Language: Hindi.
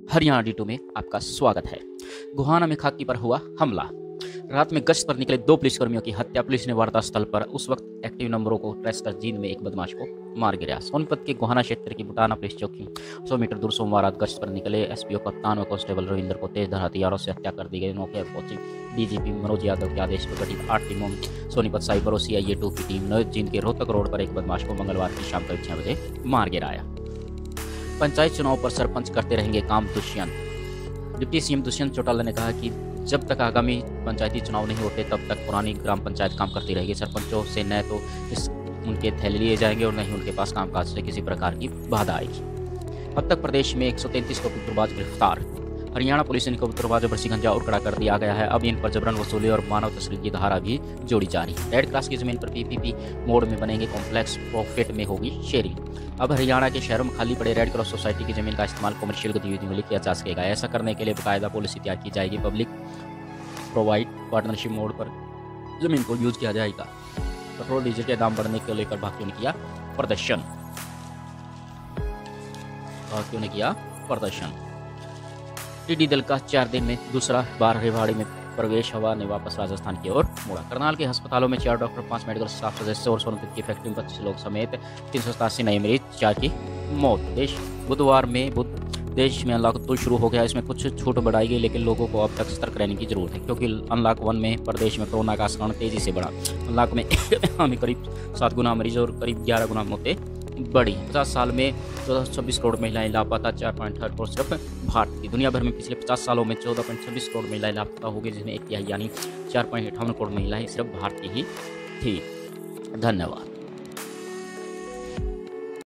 हरियाणा डिटो में आपका स्वागत है। गुहाना में खाकी पर हुआ हमला। रात में गश्त पर निकले दो पुलिसकर्मियों की हत्या। पुलिस ने वारदात स्थल पर उस वक्त एक्टिव नंबरों को ट्रेस कर जींद में एक बदमाश को मार गिरा। सोनपत के गुहाना क्षेत्र की बुटाना पुलिस चौकी। 100 मीटर दूर सोमवार रात गश्त पर निकले एसपीओ कप्तान व कांस्टेबल रविंद्र को तेज धर हथियारों से हत्या कर दी गई। मौके पर पहुँची डीजीपी मनोज यादव के आदेश पर गठित आठ टीमों सोनीपत साइबर और सीआईए टू की टीम ने जींद के रोहतक रोड पर एक बदमाश को मंगलवार की शाम करीब छह बजे मार गिराया। पंचायत चुनाव पर सरपंच करते रहेंगे काम दुष्यंत। डिप्टी सीएम दुष्यंत चौटाला ने कहा कि जब तक आगामी पंचायती चुनाव नहीं होते, तब तक पुरानी ग्राम पंचायत काम करती रहेगी। सरपंचों से न तो इस, उनके थैले लिए जाएँगे और न ही उनके पास कामकाज से किसी प्रकार की बाधा आएगी। अब तक प्रदेश में एक सौ तैंतीस कबूतरबाज गिरफ़्तार हरियाणा पुलिस ने कबूतरबाजों पर शिकंजा और कड़ा कर दिया गया है। अब इन पर जबरन वसूली और मानव तस्करी की धारा भी जोड़ी जा रही है। रेड क्रॉस की ज़मीन पर पीपीपी मोड में बनेंगे। कॉम्प्लेक्स प्रॉफिट में होगी शेयरिंग अब हरियाणा के शहरों में खाली पड़े रेड क्रॉस सोसाइटी की ज़मीन का इस्तेमाल कमर्शियल गतिविधियों में लिए किया जा सकेगा। ऐसा करने के लिए बाकायदा पॉलिसी तैयार की जाएगी। पब्लिक प्रोवाइड पार्टनरशिप मोड पर ज़मीन को यूज़ किया जाएगा। पेट्रोल डीजल के दाम बढ़ने को लेकर भाकियों ने किया? प्रदर्शन। भाकियों ने किया? प्रदर्शन। टिड्डी दल का चार दिन में दूसरा बार रेवाड़ी में प्रवेश हवा ने वापस राजस्थान की ओर मुड़ा। करनाल के अस्पतालों में चार डॉक्टर, पाँच मेडिकल स्टाफ, सदस्य और सोनभद्र की फैक्ट्री में पच्चीस लोग समेत तीन सौ सतासी नए मरीज़, चार की मौत। देश, बुधवार में, बुध, देश में अनलॉक तो शुरू हो गया। इसमें कुछ छूट बढ़ाई गई, लेकिन लोगों को अब तक सतर्क रहने की ज़रूरत है, क्योंकि अनलॉक वन में प्रदेश में कोरोना का संक्रमण तेज़ी से बढ़ा। अनलॉक में हमें करीब सात गुना मरीज़ और करीब ग्यारह गुना मौतें बढ़ी पचास साल में चौदह सौ छब्बीस करोड़ महिलाएँ लापता, चार पॉइंट आठ करोड़ सिर्फ़ भारत की दुनिया भर में पिछले पचास सालों में चौदह पॉइंट छब्बीस करोड़ महिलाएँ लापता हो गई जिसमें एक तिहाई यानी चार पॉइंट अठावन करोड़ महिलाएँ सिर्फ़ भारतीय ही थी। धन्यवाद।